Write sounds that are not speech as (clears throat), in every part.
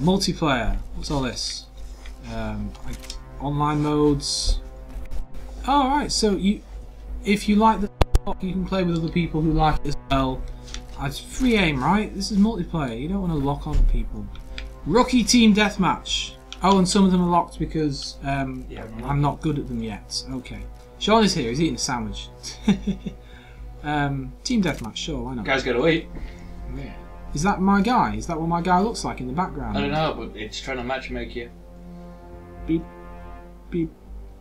Multiplayer. What's all this? Um, like online modes. All right. So you, if you like the, you can play with other people who like it as well. Uh, It's free aim, right? This is multiplayer. You don't want to lock on people. Rookie team deathmatch. Oh, and some of them are locked because um, Yeah, I'm not good at them yet. Okay. Sean is here. He's eating a sandwich. (laughs) um, team deathmatch. Sure, why not? Guys got to eat. Is that my guy? Is that what my guy looks like in the background? I don't know, but it's trying to matchmake you. Beep, beep,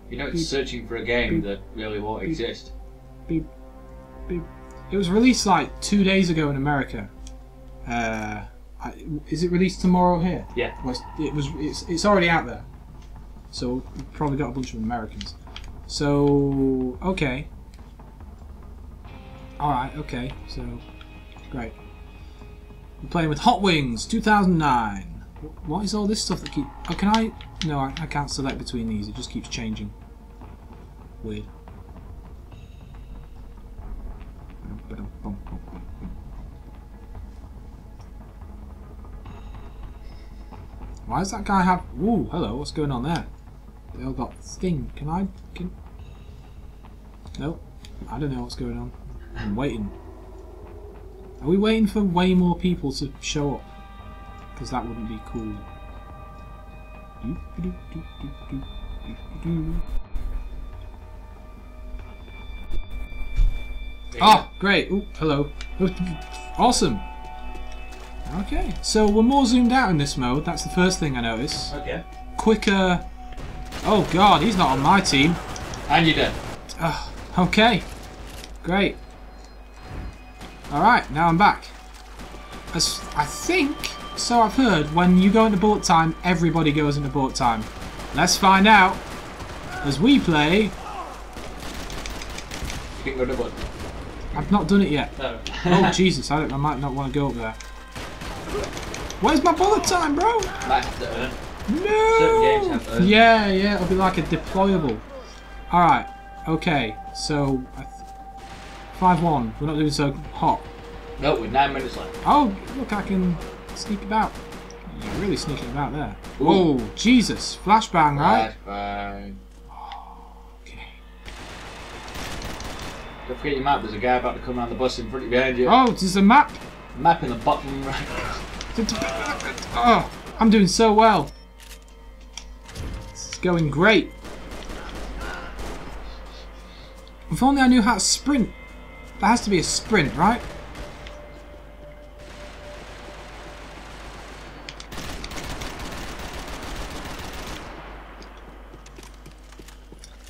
You know, it's Beep. searching for a game Beep. that really won't Beep. exist. beep, beep. It was released like two days ago in America. Uh, I, is it released tomorrow here? Yeah. Well, it was. It's, it's already out there. So we've probably got a bunch of Americans. So okay. All right. Okay. So great. Playing with Hot Wings 2009. What is all this stuff that keep? Oh, can I? No, I, I can't select between these. It just keeps changing. Weird. Why does that guy have? Ooh, hello. What's going on there? They all got sting. Can I? Can? Nope. I don't know what's going on. I'm waiting. Are we waiting for way more people to show up? Because that wouldn't be cool. Oh, great. Ooh, hello. Awesome. Okay, so we're more zoomed out in this mode. That's the first thing I notice. Okay. Quicker. Oh god, he's not on my team. And you're dead. Oh, okay. Great. Alright, now I'm back. As I think, so I've heard, when you go into bullet time, everybody goes into bullet time. Let's find out as we play. You can go to. I've not done it yet. No. Oh (laughs) Jesus, I, don't, I might not want to go up there. Where's my bullet time, bro? Might have to earn. No. Certain games have those. Yeah, yeah, it'll be like a deployable. All right, okay. So, I five one. We're not doing so hot. No, we're nine minutes left. Oh, look, I can sneak about. You're really sneaking about there. Ooh. Whoa, Jesus! Flashbang, right? Fine. Okay. Don't forget your map. There's a guy about to come around the bus in front of behind you. Oh, there's a map. Map in the bottom (laughs) right. Oh, I'm doing so well. It's going great. If only I knew how to sprint. There has to be a sprint, right?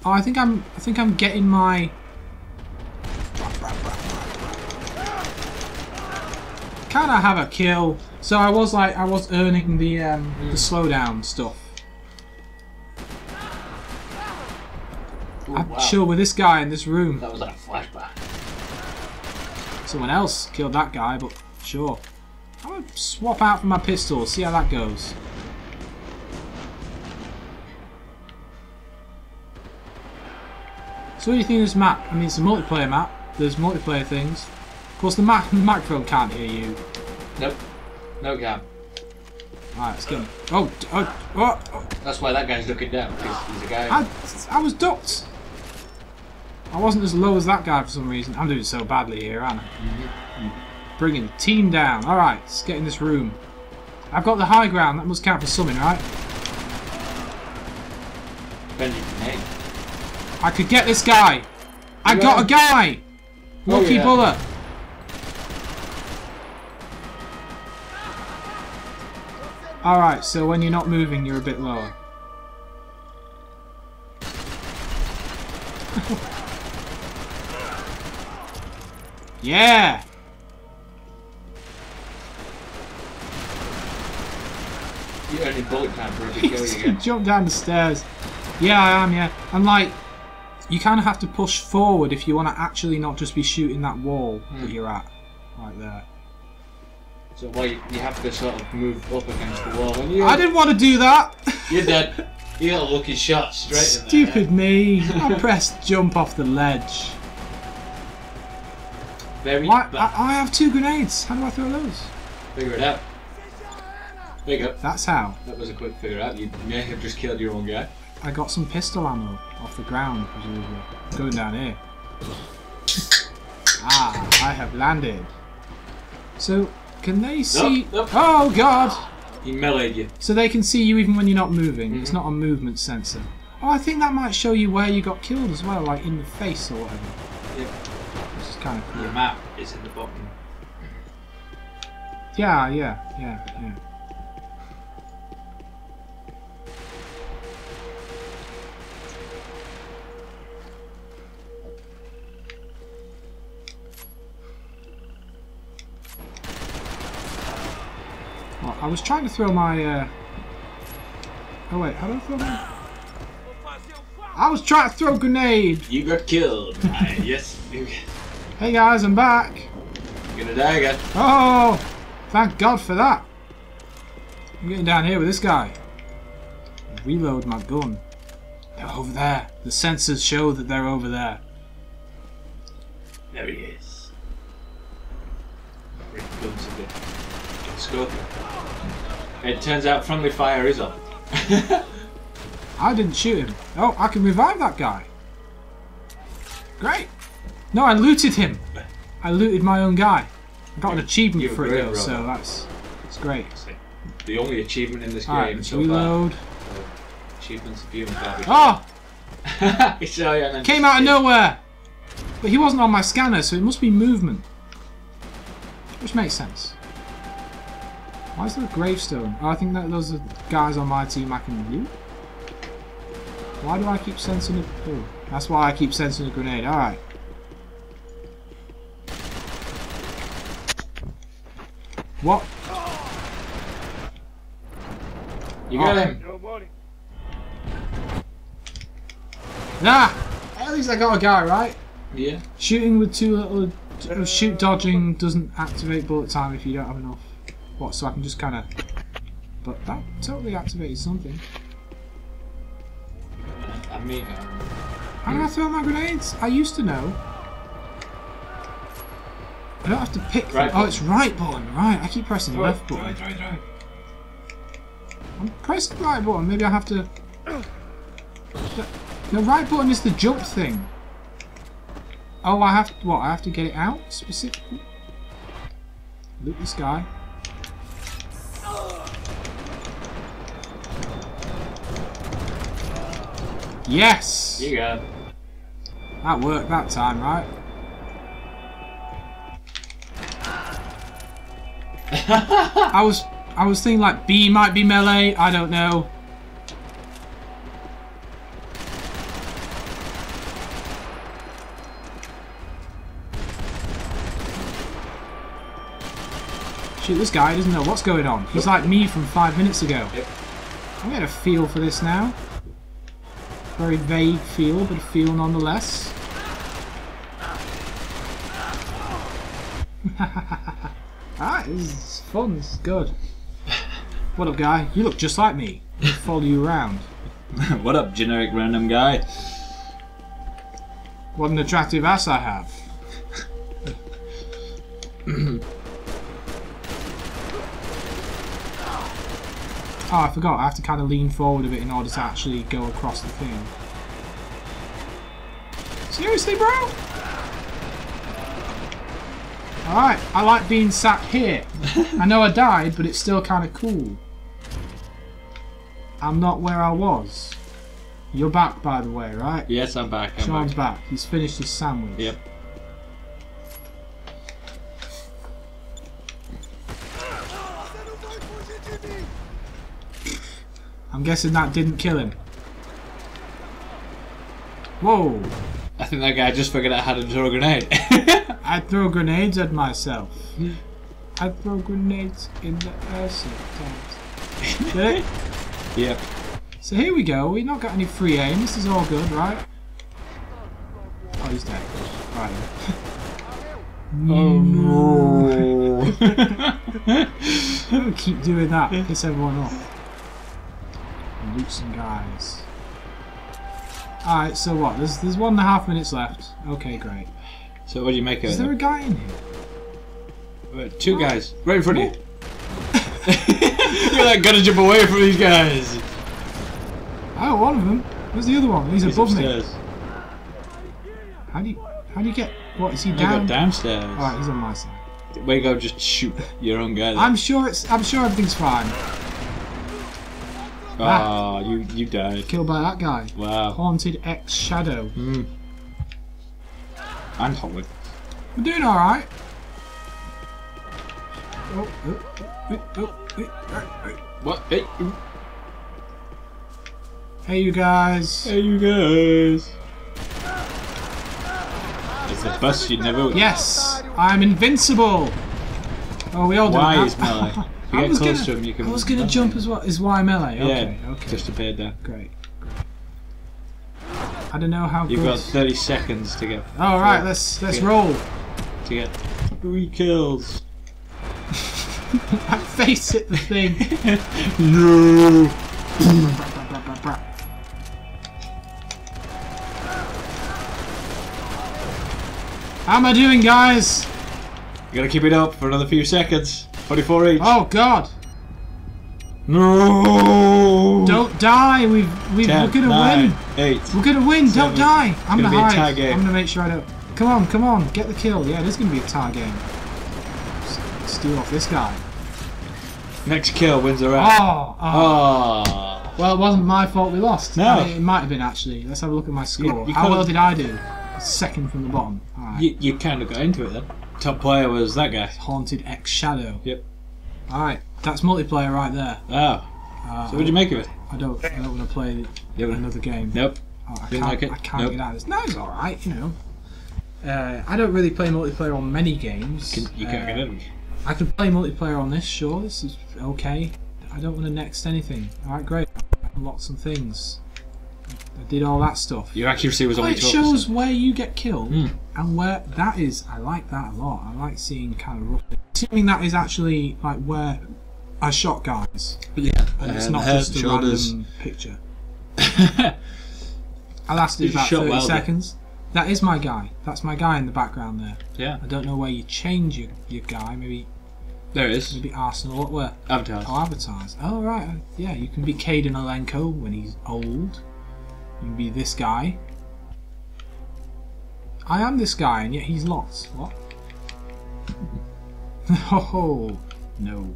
Oh, I think I'm. I think I'm getting my. Can I have a kill? So I was like, I was earning the um, the slowdown stuff. Ooh, I'm wow. chill with this guy in this room. That was like. Someone else killed that guy, but sure. I'm gonna swap out for my pistol, see how that goes. So what do you think of this map? I mean, it's a multiplayer map. There's multiplayer things. Of course, the, ma- the (laughs) microphone can't hear you. Nope. No gap. Alright, let's go. Oh, oh, oh, oh, That's why that guy's looking down, because he's a guy. I, I was ducked. I wasn't as low as that guy for some reason. I'm doing so badly here, aren't I? Bringing the team down. Alright, let's get in this room. I've got the high ground. That must count for something, right? I could get this guy. I You got are- a guy. Oh, yeah. bullet. Alright, so when you're not moving, you're a bit lower. (laughs) yeah! You're only bullet time for every kill you get. Jump down the stairs. Yeah, I am, yeah. And like, you kind of have to push forward if you want to actually not just be shooting that wall that hmm. you're at. Right there. So why you, you have to sort of move up against the wall. And you're, I didn't want to do that! You're dead. You got a lucky shot straight Stupid me. (laughs) I pressed jump off the ledge. Very Why? I, I have two grenades. How do I throw those? Figure it out. There you go. That's how. That was a quick figure out. You may have just killed your own guy. I got some pistol ammo off the ground as usual. Going down here. (laughs) Ah, I have landed. So, can they see... nope. Oh, God! He meleeed you. So they can see you even when you're not moving. It's Mhm. not a movement sensor. Oh, I think that might show you where you got killed as well, like in the face or whatever. Yep. Which is kind of cool. Your map is in the bottom. Yeah, yeah, yeah, yeah. Well, I was trying to throw my. Uh... Oh wait, how do I throw my? I was trying to throw a grenade. You got killed. Aye, (laughs) yes. You're Hey guys, I'm back. You're gonna die again. Oh, thank God for that. I'm getting down here with this guy. Reload my gun. They're over there. The sensors show that they're over there. There he is. Where he comes a bit. Scope. It turns out friendly fire is on. (laughs) I didn't shoot him. Oh, I can revive that guy. Great. No, I looted him. I looted my own guy. I got an achievement for it though, so that's that's great. the only achievement in this game so far. reload. Uh, achievements of ah! (laughs) you and garbage. Oh, It's all right, and came out of nowhere. But he wasn't on my scanner, so it must be movement. Which makes sense. Why is there a gravestone? Oh, I think that those are guys on my team I can loot. Why do I keep sensing it? Oh, that's why I keep sensing a grenade. Alright. What? You got Oh. him. Nah! At least I got a guy, right? Yeah. Shooting with two little uh, shoot dodging doesn't activate bullet time if you don't have enough. What? So I can just kind of. But that totally activated something. I mean, um, How do I throw my grenades? I used to know. I don't have to pick. Right. Oh, it's right button. Right. I keep pressing the left button. throw it. I'm pressing the right button. Maybe I have to. The right button is the jump thing. Oh, I have to, what? I have to get it out specifically. Loot this guy. Yes, You got him. that worked that time, right? I was I was thinking like B might be melee. I don't know. Shoot, this guy doesn't know what's going on. He's like me from five minutes ago. Yep. I'm getting a feel for this now. Very vague feel, but a feel nonetheless. (laughs) Alright, this is fun, this is good. What up, guy? You look just like me. I'll follow you around. (laughs) what up, generic random guy? What an attractive ass I have. (clears throat) oh, I forgot. I have to kind of lean forward a bit in order to actually go across the thing. Seriously, bro? Alright, I like being sat here. (laughs) I know I died, but it's still kind of cool. I'm not where I was. You're back, by the way, right? Yes, I'm back. I'm Sean's back. back. He's finished his sandwich. Yep. I'm guessing that didn't kill him. Whoa! I think that guy just figured out how to throw a grenade. (laughs) I'd throw grenades at myself. Hmm. I'd throw grenades in the air sometimes. Did it? (laughs) yep. So here we go. We've not got any free aim. This is all good, right? Oh, he's dead. Right. (laughs) Oh no. Keep doing that. Piss everyone off. Loot some guys. Alright, so what? There's there's one and a half minutes left. Okay, great. so what do you make of Is there a guy in here? Uh, Two guys right in front of you. (laughs) (laughs) You're like, gotta jump away from these guys. Oh, one of them. Where's the other one? He's, He's above me. How do you how do you get what is he go down? downstairs. Alright, he's on my side. You go, just shoot your own guy. I'm sure it's I'm sure everything's fine. Ah, you you died. Killed by that guy. Wow. Haunted X Shadow. Hmm. And with. We're doing alright. Oh, oh, oh, oh, oh, oh. What? Hey, Hey you guys. hey, you guys. It's a bus you never. Yes, I'm invincible. Oh, we all do Why that. is melee? (laughs) You I get was close gonna, to him, you can. I was gonna jump as well. Is why melee? Okay, yeah. okay, Just appeared there. great. I don't know how You've good. got 30 seconds to get. All right, let's let's Yeah. roll. To get three kills. I (laughs) face hit the thing. No. (laughs) How am I doing, guys? You gotta keep it up for another few seconds. 44 each. Oh God! No. Don't die. We've we Ten, we're gonna nine, win. Eight. We're gonna win. Seven. Don't die. I'm Gonna gonna be a hide. tie game. I'm gonna make sure I don't. Come on, come on, get the kill. Yeah, it is gonna be a tie game. Steal off this guy. Next kill wins the round. Oh, oh. Oh. Well, it wasn't my fault we lost. No. I mean, it might have been actually. Let's have a look at my score. you How well did I do? Second from the bottom. You, you kind of got into it then. Top player was that guy. Haunted X Shadow. Yep. Alright, that's multiplayer right there. Oh. Uh, So what'd you make of it? I don't. I don't want to play another game. Nope. Oh, I Didn't can't, like it? I can't Nope. get out of this. No, it's alright, you know. Uh, I don't really play multiplayer on many games. Can, you can't Uh, get in. I can play multiplayer on this, sure. This is okay. I don't want to next anything. Alright, great. I unlocked some things. I did all that stuff. Your accuracy was only it 12%. shows where you get killed Hmm. And where that is. I like that a lot. I like seeing kind of roughly. Assuming that is actually like where I shot guys, Yeah. and it's Um, not just a shoulders. random picture. (laughs) I lasted about 30 well there. seconds. That is my guy. That's my guy in the background there. yeah. I don't know where you change your, your guy. Maybe There it is. maybe Arsenal. What were? Advertised. Oh, advertise. Oh, right. Yeah, you can be Kaidan Alenko when he's old. You can be this guy. I am this guy, and yet he's lost. What? (laughs) oh, no.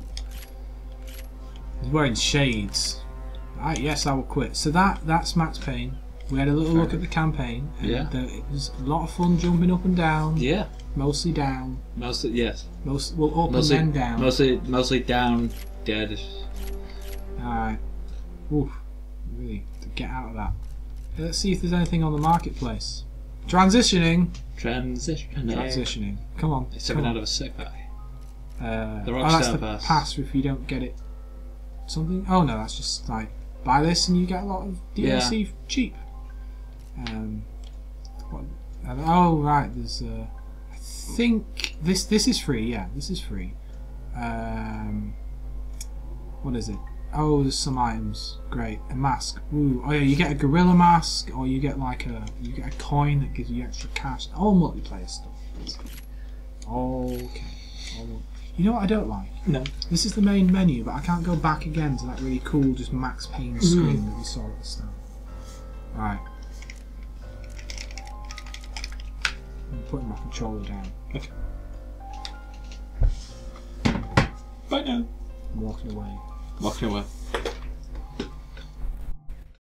He's wearing shades. Right, yes, I will quit. So that that's Max Payne. We had a little look at the campaign. And Yeah. there- it was a lot of fun jumping up and down. Yeah. Mostly down. Mostly, yes. Most well up Mostly, and then down. mostly, mostly down, dead. Alright. Oof. Really, to get out of that. Let's see if there's anything on the marketplace. Transitioning. Transition. Transitioning. Come on. Seven come out of a six. guy. Uh, The oh, that's Rockstar the pass. pass if you don't get it. Something? Oh no, that's just like buy this and you get a lot of DLC cheap. Um, what, oh right, there's. Uh, I think this this is free. Yeah, this is free. Um, what is it? Oh, there's some items. Great, a mask. Ooh, oh yeah, you get a gorilla mask, or you get like a you get a coin that gives you extra cash. All multiplayer stuff. basically. Okay. All- You know what I don't like? No. This is the main menu, but I can't go back again to that really cool, just Max Payne mm. screen that we saw at the start. Right. I'm putting my controller down. Okay. Bye now. I'm walking away. Walking away.